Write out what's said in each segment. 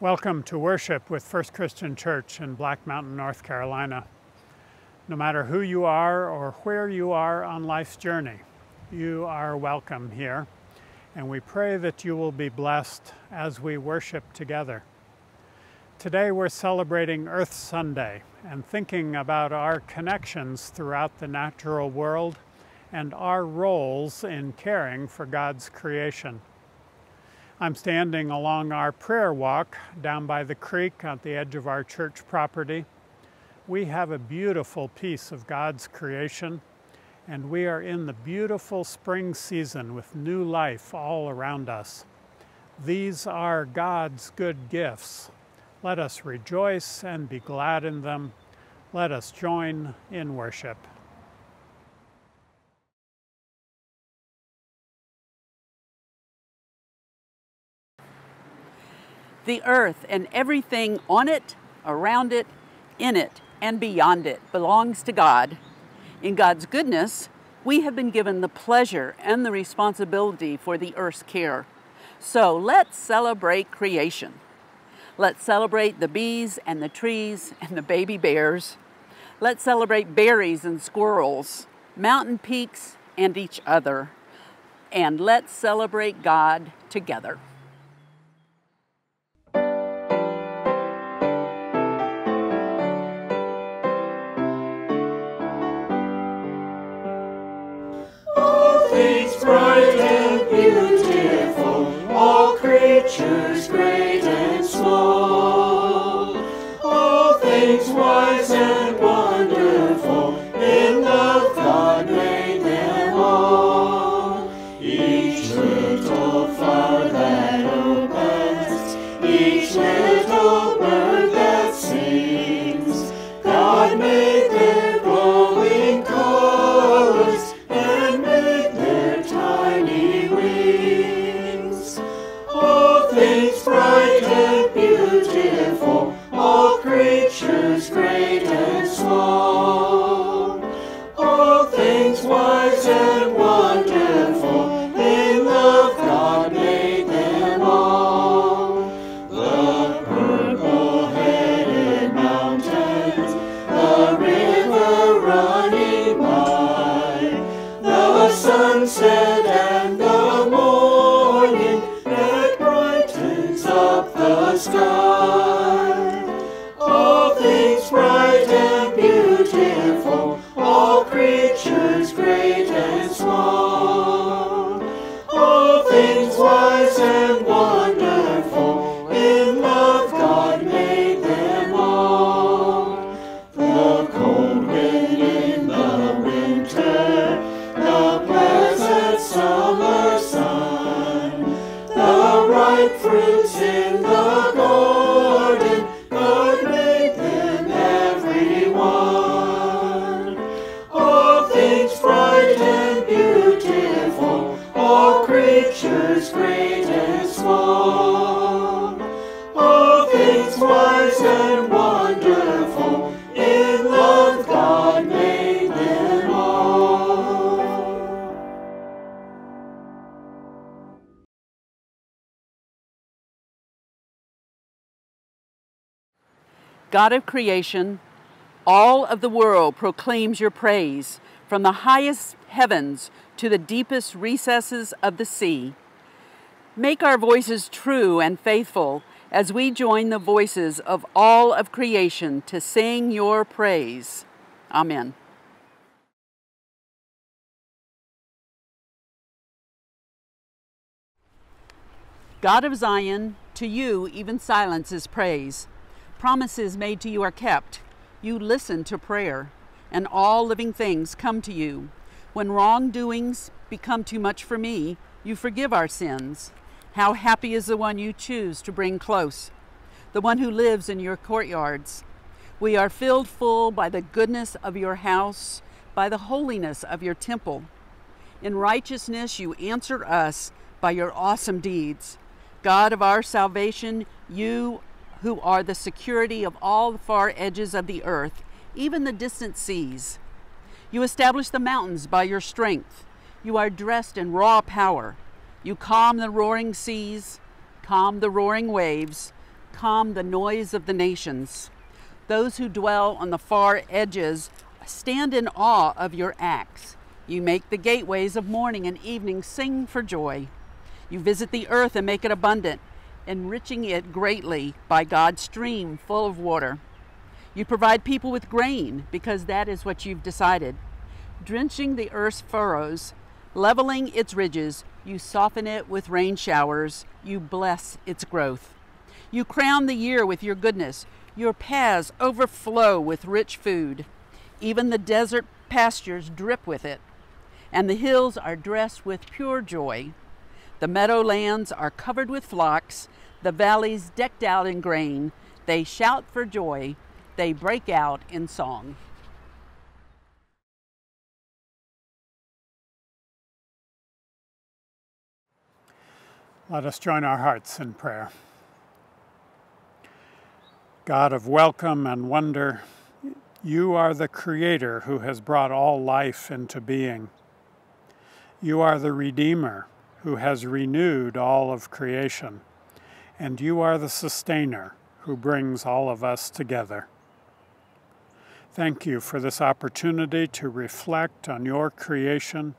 Welcome to worship with First Christian Church in Black Mountain, North Carolina. No matter who you are or where you are on life's journey, you are welcome here, and we pray that you will be blessed as we worship together. Today we're celebrating Earth Sunday and thinking about our connections throughout the natural world and our roles in caring for God's creation. I'm standing along our prayer walk down by the creek at the edge of our church property. We have a beautiful piece of God's creation, and we are in the beautiful spring season with new life all around us. These are God's good gifts. Let us rejoice and be glad in them. Let us join in worship. The earth and everything on it, around it, in it, and beyond it belongs to God. In God's goodness, we have been given the pleasure and the responsibility for the earth's care. So let's celebrate creation. Let's celebrate the bees and the trees and the baby bears. Let's celebrate berries and squirrels, mountain peaks and each other. And let's celebrate God together. Creatures God of creation, all of the world proclaims your praise, from the highest heavens to the deepest recesses of the sea. Make our voices true and faithful as we join the voices of all of creation to sing your praise. Amen. God of Zion, to you even silence is praise. Promises made to you are kept. You listen to prayer, and all living things come to you. When wrongdoings become too much for me, you forgive our sins. How happy is the one you choose to bring close, the one who lives in your courtyards. We are filled full by the goodness of your house, by the holiness of your temple. In righteousness you answer us by your awesome deeds. God of our salvation, you who are the security of all the far edges of the earth, even the distant seas. You establish the mountains by your strength. You are dressed in raw power. You calm the roaring seas, calm the roaring waves, calm the noise of the nations. Those who dwell on the far edges stand in awe of your acts. You make the gateways of morning and evening sing for joy. You visit the earth and make it abundant, enriching it greatly by God's stream full of water. You provide people with grain because that is what you've decided. Drenching the earth's furrows, leveling its ridges, you soften it with rain showers, you bless its growth. You crown the year with your goodness, your paths overflow with rich food. Even the desert pastures drip with it, and the hills are dressed with pure joy. The meadowlands are covered with flocks, the valleys decked out in grain. They shout for joy, they break out in song. Let us join our hearts in prayer. God of welcome and wonder, you are the Creator who has brought all life into being. You are the Redeemer who has renewed all of creation. And you are the Sustainer who brings all of us together. Thank you for this opportunity to reflect on your creation,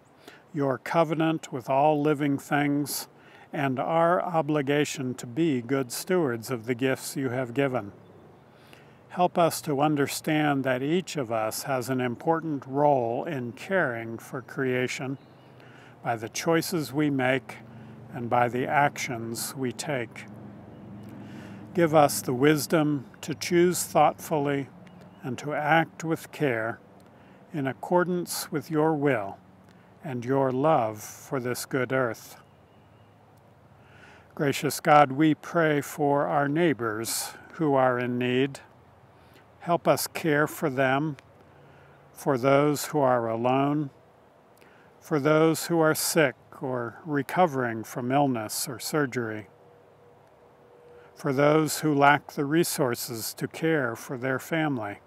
your covenant with all living things, and our obligation to be good stewards of the gifts you have given. Help us to understand that each of us has an important role in caring for creation by the choices we make and by the actions we take. Give us the wisdom to choose thoughtfully and to act with care in accordance with your will and your love for this good earth. Gracious God, we pray for our neighbors who are in need Help us care for them, for those who are alone, for those who are sick or recovering from illness or surgery, for those who lack the resources to care for their family,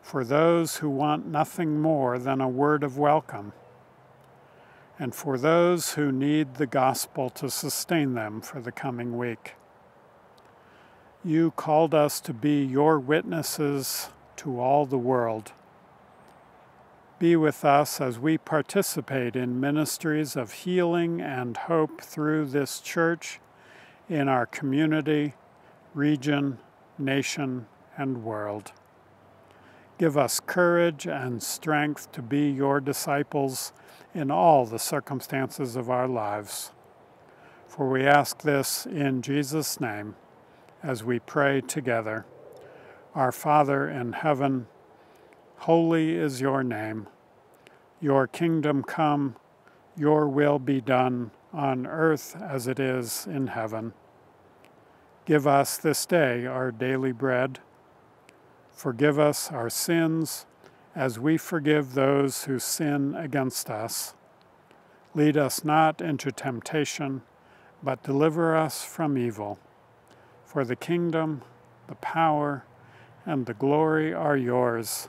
for those who want nothing more than a word of welcome, and for those who need the gospel to sustain them for the coming week. You called us to be your witnesses to all the world. Be with us as we participate in ministries of healing and hope through this church in our community, region, nation, and world. Give us courage and strength to be your disciples in all the circumstances of our lives. For we ask this in Jesus' name as we pray together. Our Father in heaven, holy is your name. Your kingdom come, your will be done on earth as it is in heaven. Give us this day our daily bread. Forgive us our sins as we forgive those who sin against us. Lead us not into temptation, but deliver us from evil. For the kingdom, the power, and the glory are yours,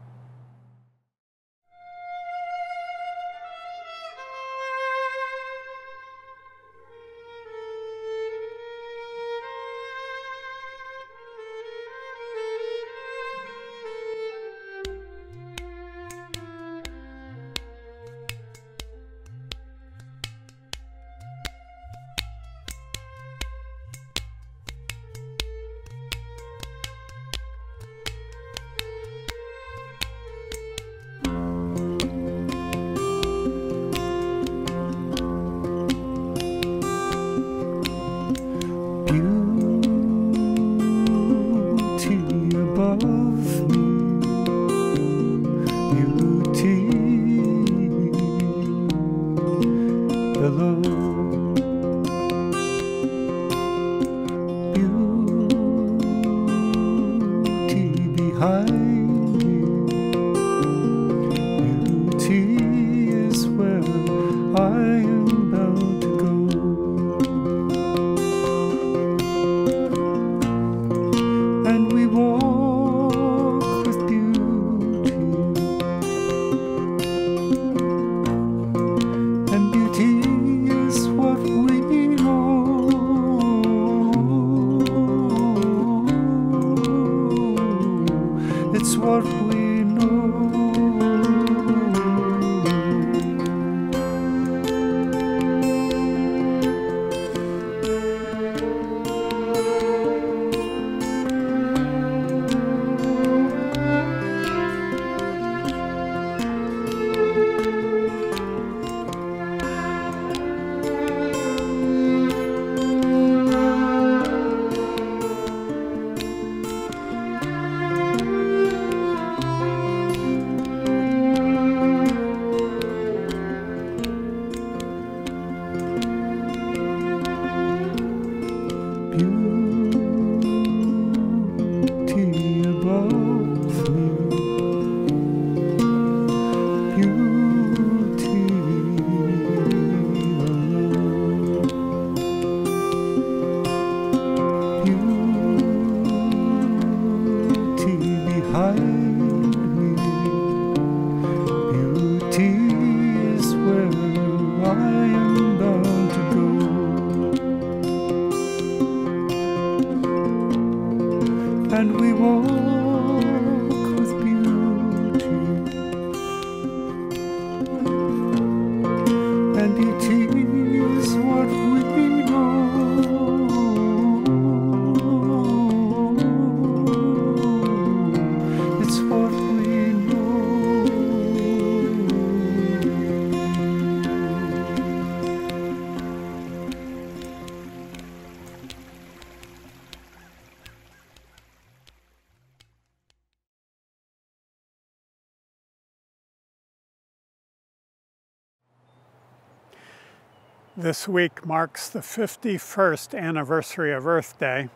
This week marks the 51st anniversary of Earth Day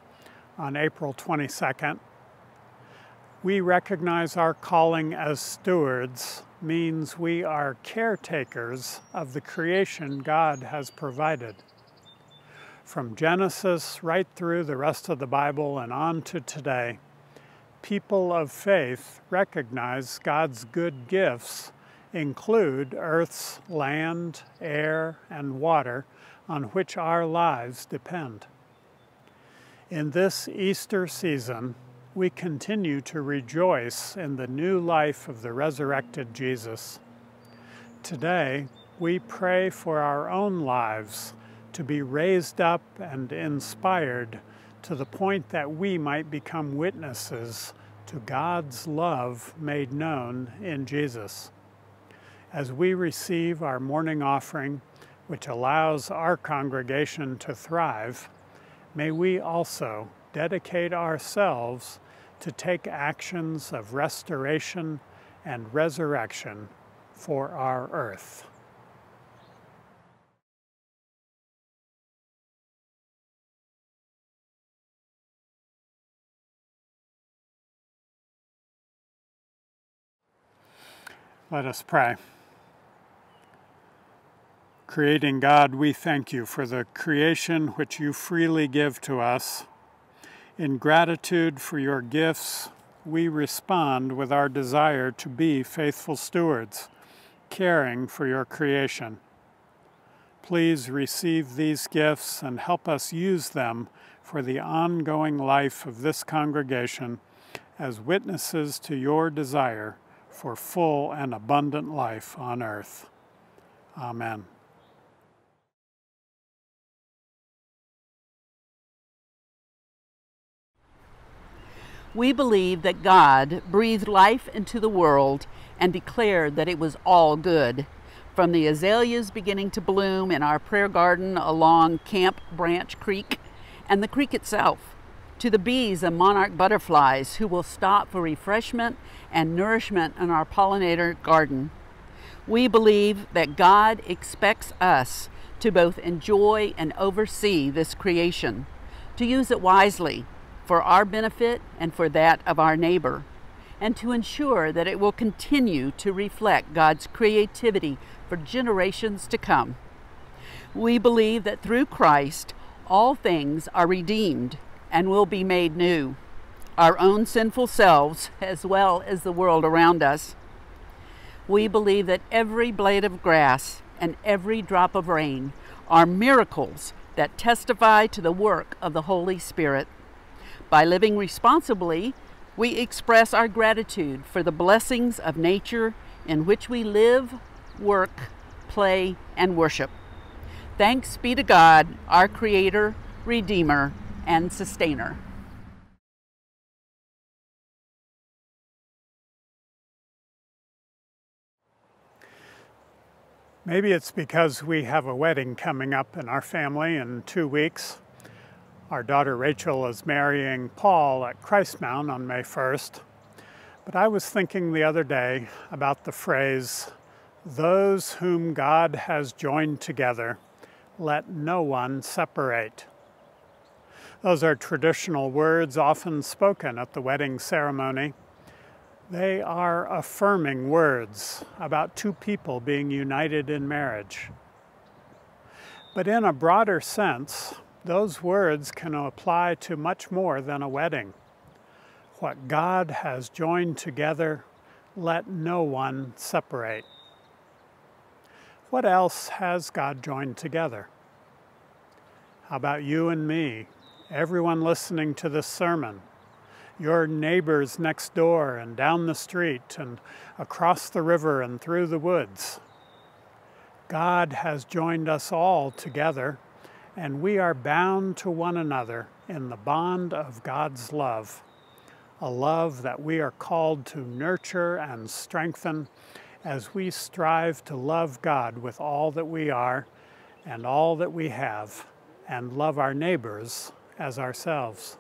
on April 22nd. We recognize our calling as stewards means we are caretakers of the creation God has provided. From Genesis right through the rest of the Bible and on to today, people of faith recognize God's good gifts include Earth's land, air, and water on which our lives depend. In this Easter season, we continue to rejoice in the new life of the resurrected Jesus. Today, we pray for our own lives to be raised up and inspired to the point that we might become witnesses to God's love made known in Jesus. As we receive our morning offering, which allows our congregation to thrive, may we also dedicate ourselves to take actions of restoration and resurrection for our earth. Let us pray. Creating God, we thank you for the creation which you freely give to us. In gratitude for your gifts, we respond with our desire to be faithful stewards, caring for your creation. Please receive these gifts and help us use them for the ongoing life of this congregation as witnesses to your desire for full and abundant life on earth. Amen. We believe that God breathed life into the world and declared that it was all good. From the azaleas beginning to bloom in our prayer garden along Camp Branch Creek and the creek itself, to the bees and monarch butterflies who will stop for refreshment and nourishment in our pollinator garden. We believe that God expects us to both enjoy and oversee this creation, to use it wisely for our benefit and for that of our neighbor, and to ensure that it will continue to reflect God's creativity for generations to come. We believe that through Christ, all things are redeemed and will be made new, our own sinful selves as well as the world around us. We believe that every blade of grass and every drop of rain are miracles that testify to the work of the Holy Spirit. By living responsibly, We express our gratitude for the blessings of nature in which we live, work, play, and worship. Thanks be to God, our Creator, Redeemer, and Sustainer. Maybe it's because we have a wedding coming up in our family in two weeks. Our daughter Rachel is marrying Paul at Christmount on May 1st. But I was thinking the other day about the phrase, those whom God has joined together, let no one separate. Those are traditional words often spoken at the wedding ceremony. They are affirming words about two people being united in marriage. But in a broader sense, those words can apply to much more than a wedding. What God has joined together, let no one separate. What else has God joined together? How about you and me, everyone listening to this sermon? your neighbors next door and down the street and across the river and through the woods. God has joined us all together, and we are bound to one another in the bond of God's love, a love that we are called to nurture and strengthen as we strive to love God with all that we are and all that we have, and love our neighbors as ourselves.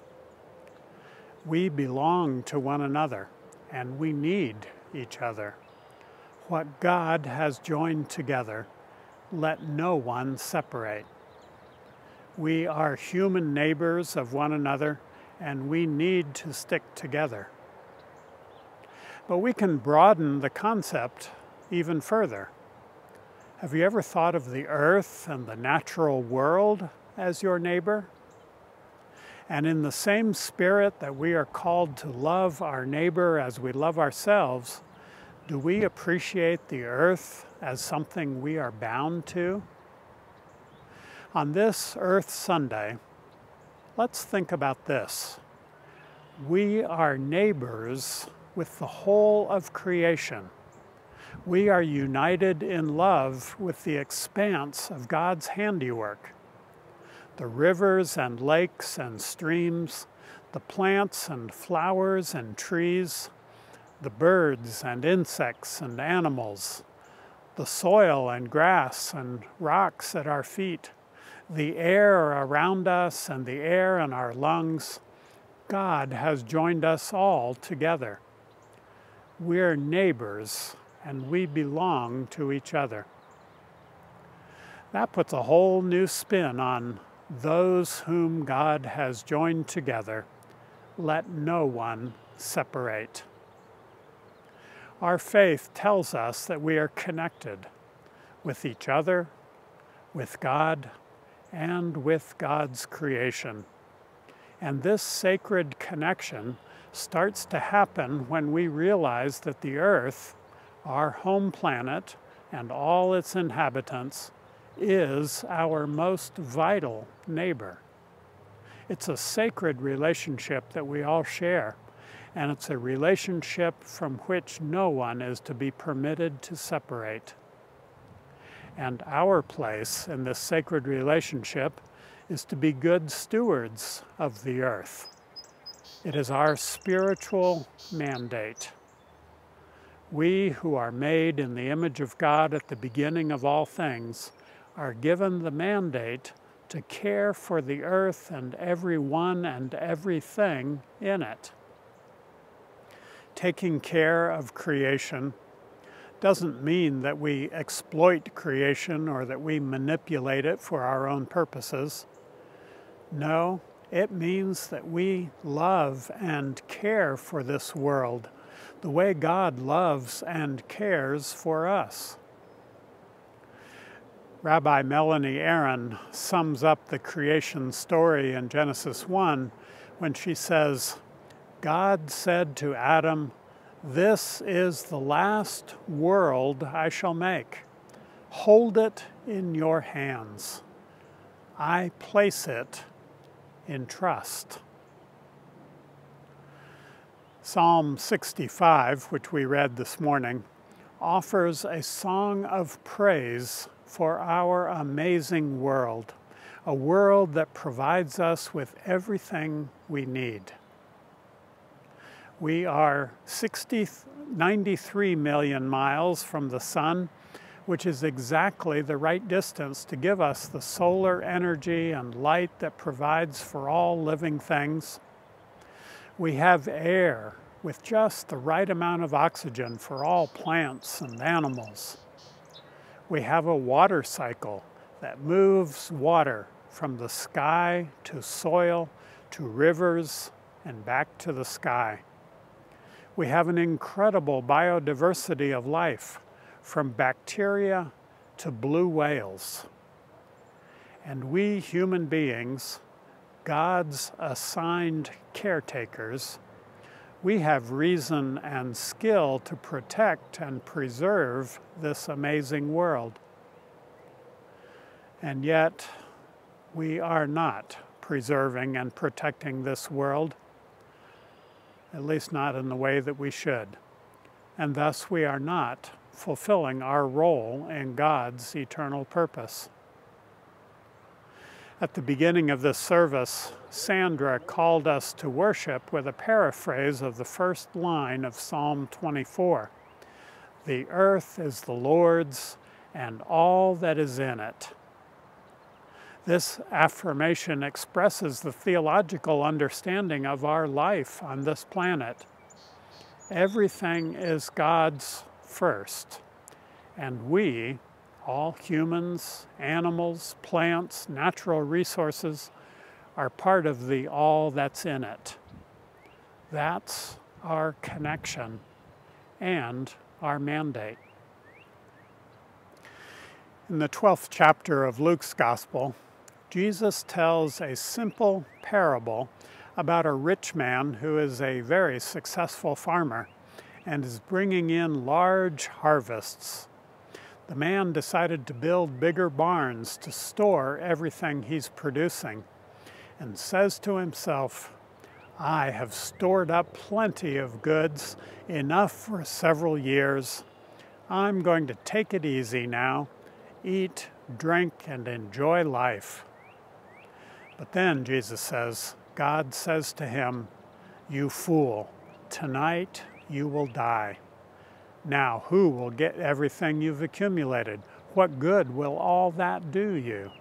We belong to one another and we need each other. What God has joined together, let no one separate. We are human neighbors of one another and we need to stick together. But we can broaden the concept even further. Have you ever thought of the earth and the natural world as your neighbor? And in the same spirit that we are called to love our neighbor as we love ourselves, do we appreciate the earth as something we are bound to? On this Earth Sunday, let's think about this. We are neighbors with the whole of creation. We are united in love with the expanse of God's handiwork the rivers and lakes and streams, the plants and flowers and trees, the birds and insects and animals, the soil and grass and rocks at our feet, the air around us and the air in our lungs, God has joined us all together. We're neighbors and we belong to each other. That puts a whole new spin on those whom God has joined together, let no one separate. Our faith tells us that we are connected with each other, with God, and with God's creation. And this sacred connection starts to happen when we realize that the earth, our home planet, and all its inhabitants is our most vital neighbor. It's a sacred relationship that we all share, and it's a relationship from which no one is to be permitted to separate. And our place in this sacred relationship is to be good stewards of the earth. It is our spiritual mandate. We who are made in the image of God at the beginning of all things are given the mandate to care for the earth and everyone and everything in it. Taking care of creation doesn't mean that we exploit creation or that we manipulate it for our own purposes. No, it means that we love and care for this world the way God loves and cares for us. Rabbi Melanie Aron sums up the creation story in Genesis 1 when she says, God said to Adam, This is the last world I shall make. Hold it in your hands. I place it in trust. Psalm 65, which we read this morning, offers a song of praise for our amazing world, a world that provides us with everything we need. We are 60, 93 million miles from the sun, which is exactly the right distance to give us the solar energy and light that provides for all living things. We have air with just the right amount of oxygen for all plants and animals. We have a water cycle that moves water from the sky to soil to rivers and back to the sky. We have an incredible biodiversity of life, from bacteria to blue whales. And we human beings, God's assigned caretakers, we have reason and skill to protect and preserve this amazing world. And yet, we are not preserving and protecting this world at least not in the way that we should. And thus we are not fulfilling our role in God's eternal purpose. At the beginning of this service, Sandra called us to worship with a paraphrase of the first line of Psalm 24 The earth is the Lord's and all that is in it this affirmation expresses the theological understanding of our life on this planet. Everything is God's first, and we, all humans, animals, plants, natural resources, are part of the all that's in it. That's our connection and our mandate. In the 12th chapter of Luke's Gospel, Jesus tells a simple parable about a rich man who is a very successful farmer and is bringing in large harvests. The man decided to build bigger barns to store everything he's producing and says to himself, I have stored up plenty of goods, enough for several years. I'm going to take it easy now, eat, drink, and enjoy life. But then, Jesus says, God says to him, You fool, tonight you will die. Now, who will get everything you've accumulated? What good will all that do you?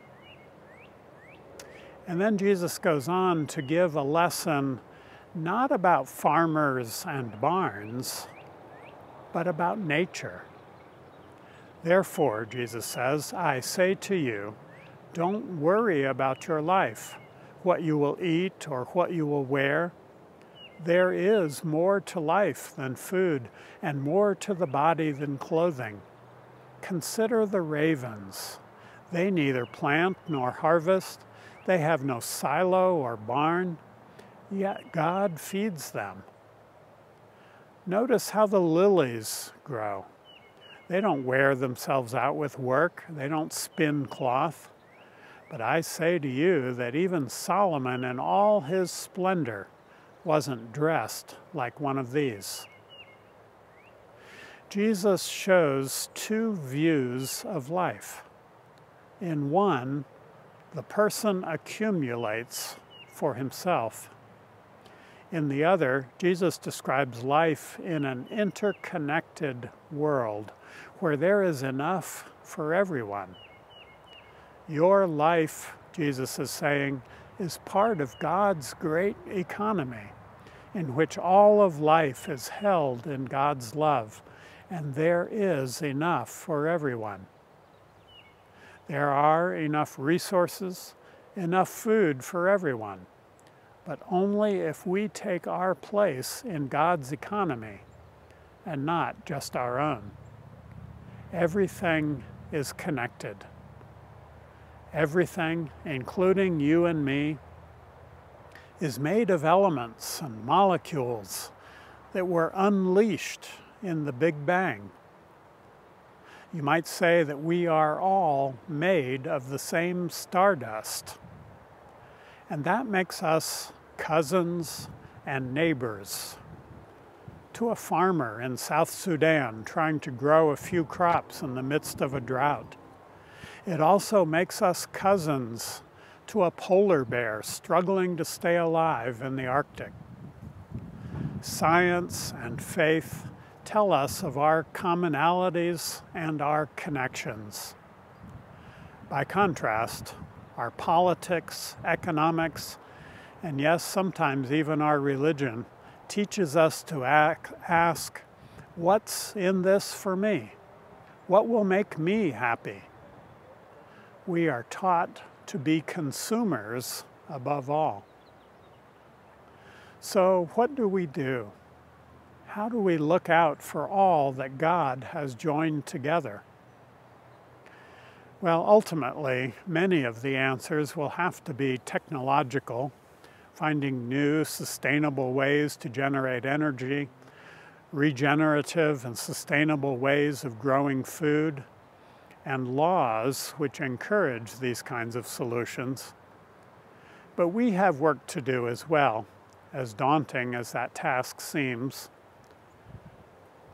And then Jesus goes on to give a lesson not about farmers and barns, but about nature. Therefore, Jesus says, I say to you, don't worry about your life, what you will eat or what you will wear. There is more to life than food, and more to the body than clothing. Consider the ravens. They neither plant nor harvest, they have no silo or barn, yet God feeds them. Notice how the lilies grow. They don't wear themselves out with work, they don't spin cloth. But I say to you that even Solomon in all his splendor wasn't dressed like one of these. Jesus shows two views of life. In one, the person accumulates for himself. In the other, Jesus describes life in an interconnected world where there is enough for everyone. Your life, Jesus is saying, is part of God's great economy in which all of life is held in God's love, and there is enough for everyone. There are enough resources, enough food for everyone, but only if we take our place in God's economy and not just our own. Everything is connected. Everything, including you and me, is made of elements and molecules that were unleashed in the Big Bang. You might say that we are all made of the same stardust. And that makes us cousins and neighbors. to a farmer in South Sudan trying to grow a few crops in the midst of a drought. It also makes us cousins to a polar bear struggling to stay alive in the Arctic. Science and faith tell us of our commonalities and our connections. By contrast, our politics, economics, and yes, sometimes even our religion teaches us to ask, what's in this for me? What will make me happy? We are taught to be consumers above all. So, what do we do? How do we look out for all that God has joined together? Well, ultimately, many of the answers will have to be technological, finding new, sustainable ways to generate energy, regenerative and sustainable ways of growing food, and laws which encourage these kinds of solutions. But we have work to do as well, as daunting as that task seems.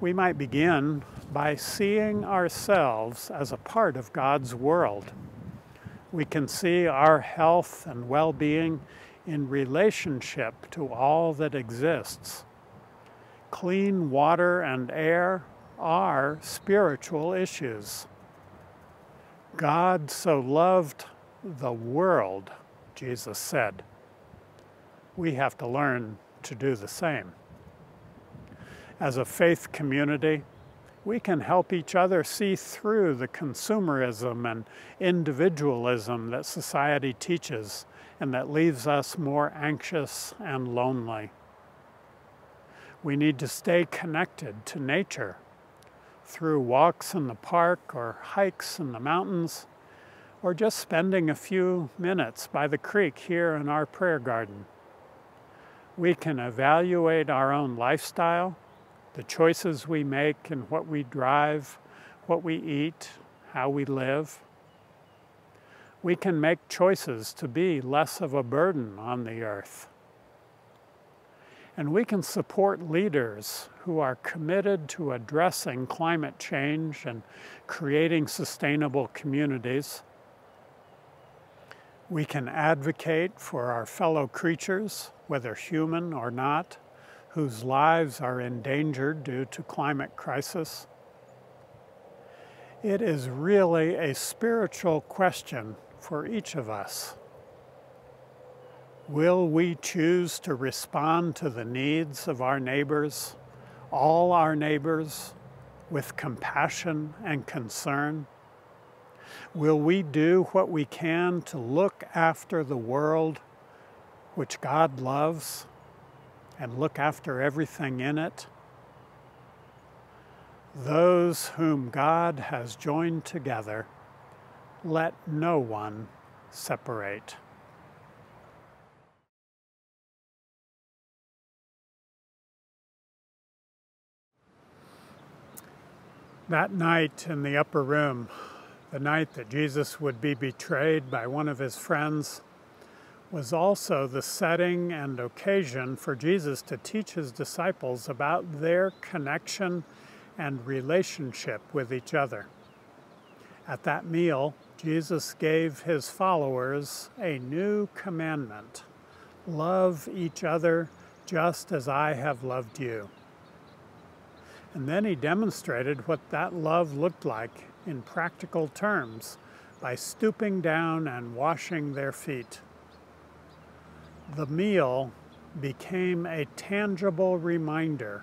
We might begin by seeing ourselves as a part of God's world. We can see our health and well being in relationship to all that exists. Clean water and air are spiritual issues. God so loved the world, Jesus said. We have to learn to do the same. As a faith community, we can help each other see through the consumerism and individualism that society teaches and that leaves us more anxious and lonely. We need to stay connected to nature through walks in the park or hikes in the mountains, or just spending a few minutes by the creek here in our prayer garden. We can evaluate our own lifestyle, the choices we make and what we drive, what we eat, how we live. We can make choices to be less of a burden on the earth. And we can support leaders who are committed to addressing climate change and creating sustainable communities. We can advocate for our fellow creatures, whether human or not, whose lives are endangered due to climate crisis. It is really a spiritual question for each of us. Will we choose to respond to the needs of our neighbors, all our neighbors, with compassion and concern? Will we do what we can to look after the world which God loves and look after everything in it? Those whom God has joined together, let no one separate. That night in the upper room, the night that Jesus would be betrayed by one of his friends, was also the setting and occasion for Jesus to teach his disciples about their connection and relationship with each other. At that meal, Jesus gave his followers a new commandment love each other just as I have loved you. And then he demonstrated what that love looked like in practical terms by stooping down and washing their feet. The meal became a tangible reminder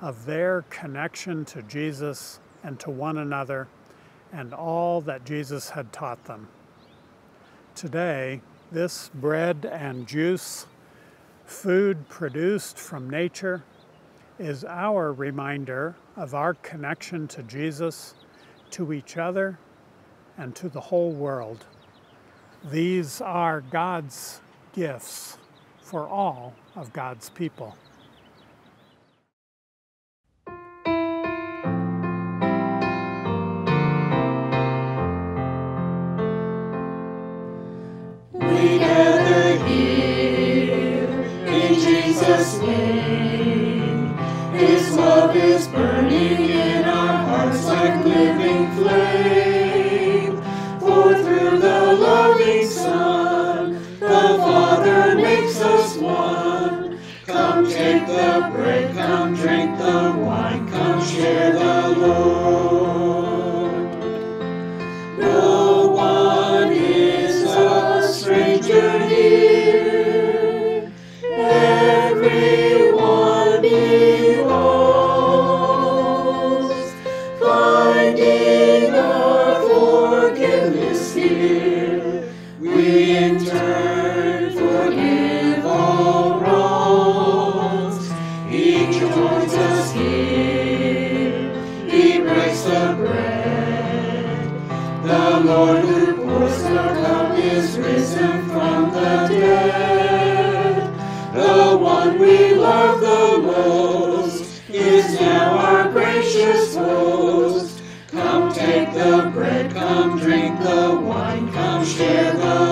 of their connection to Jesus and to one another and all that Jesus had taught them. Today, this bread and juice, food produced from nature, is our reminder of our connection to Jesus, to each other, and to the whole world. These are God's gifts for all of God's people. At that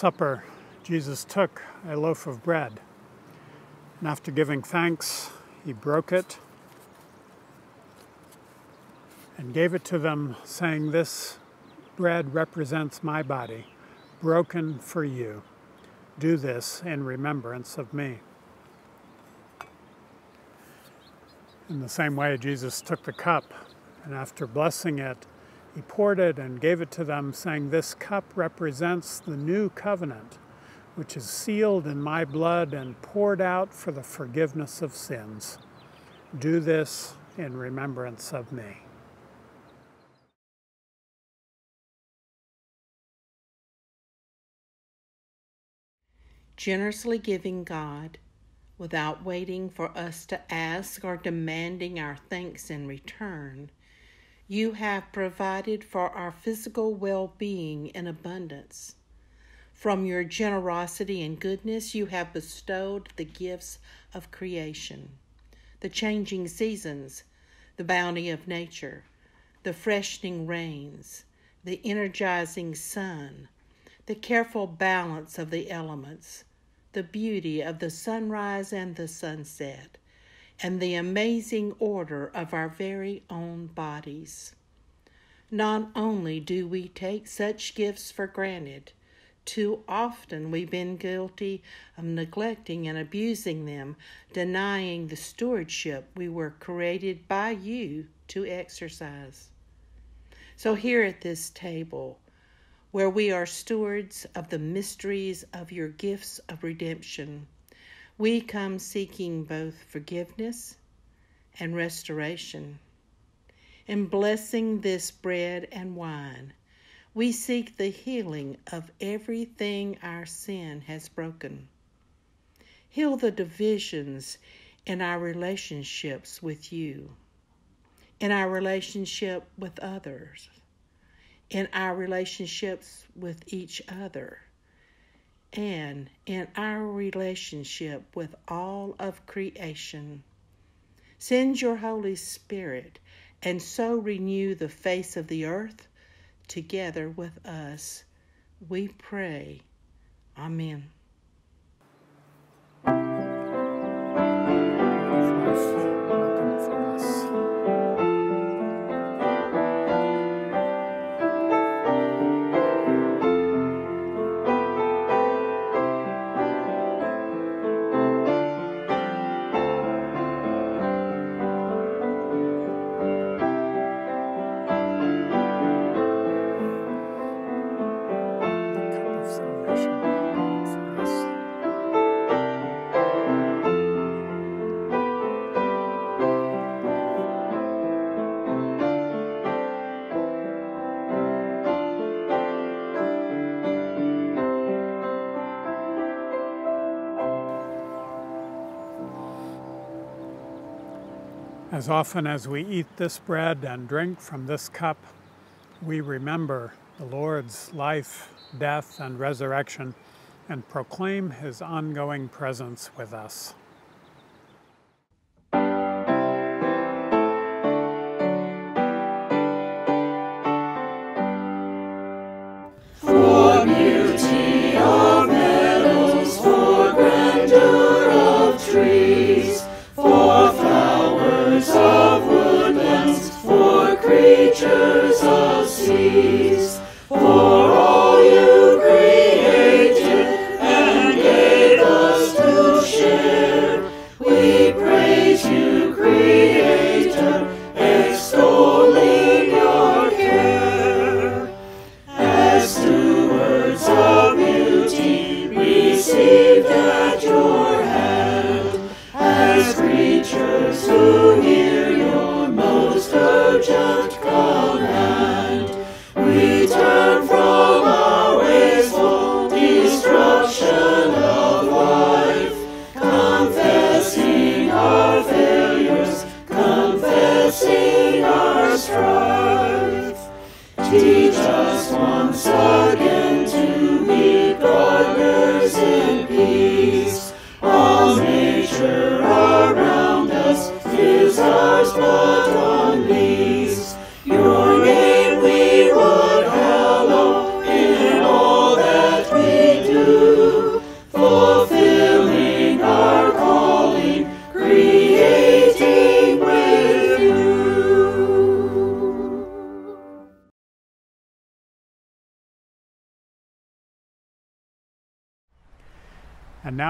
supper, Jesus took a loaf of bread, and after giving thanks, he broke it and gave it to them, saying, This bread represents my body, broken for you. Do this in remembrance of me. In the same way, Jesus took the cup, and after blessing it, he poured it and gave it to them, saying, This cup represents the new covenant, which is sealed in my blood and poured out for the forgiveness of sins. Do this in remembrance of me. Generously giving God without waiting for us to ask or demanding our thanks in return you have provided for our physical well being in abundance. From your generosity and goodness, you have bestowed the gifts of creation, the changing seasons, the bounty of nature, the freshening rains, the energizing sun, the careful balance of the elements, the beauty of the sunrise and the sunset, and the amazing order of our very own bodies. Not only do we take such gifts for granted, too often we've been guilty of neglecting and abusing them, denying the stewardship we were created by you to exercise. So, here at this table, where we are stewards of the mysteries of your gifts of redemption, we come seeking both forgiveness and restoration. In blessing this bread and wine, we seek the healing of everything our sin has broken. Heal the divisions in our relationships with you, in our relationship with others, in our relationships with each other and in our relationship with all of creation. Send your Holy Spirit and so renew the face of the earth together with us. We pray. Amen. As often as we eat this bread and drink from this cup, we remember the Lord's life, death, and resurrection and proclaim his ongoing presence with us.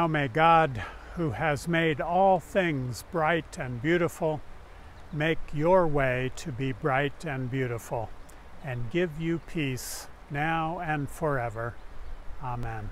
Now may God, who has made all things bright and beautiful, make your way to be bright and beautiful, and give you peace now and forever. Amen.